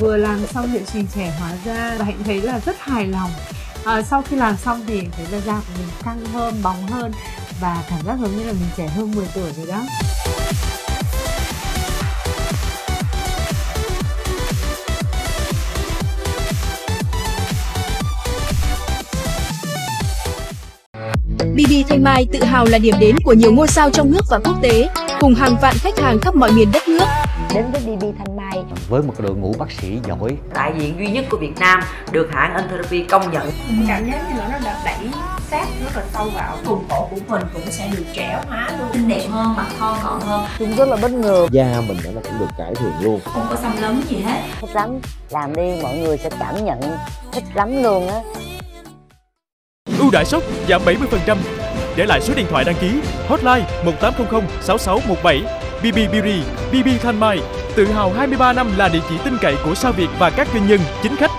vừa làm xong liệu trình trẻ hóa da và hạnh thấy là rất hài lòng. À, sau khi làm xong thì thấy là da của mình căng hơn bóng hơn và cảm giác giống như là mình trẻ hơn 10 tuổi rồi đó. BB Thanh Mai tự hào là điểm đến của nhiều ngôi sao trong nước và quốc tế, cùng hàng vạn khách hàng khắp mọi miền đất nước. Đến với BB Thanh Mai với một đội ngũ bác sĩ giỏi, đại diện duy nhất của Việt Nam được hãng Entherapy công nhận. Cảm giác như là nó đã đẩy sát rất là sâu vào vùng cổ của mình cũng sẽ được trẻ hóa luôn, xinh đẹp hơn, mặt thon gọn hơn. Chúng rất là bất ngờ. Da mình đã cũng được cải thiện luôn. Không có xăm lấm gì hết. Thích lắm, làm đi mọi người sẽ cảm nhận thích lắm luôn á. Ưu đãi sốc giảm 70%. Để lại số điện thoại đăng ký hotline 1800 6617 BB Beauty, BB Thanh Mai. Tự hào 23 năm là địa chỉ tin cậy của sao Việt và các doanh nhân, chính khách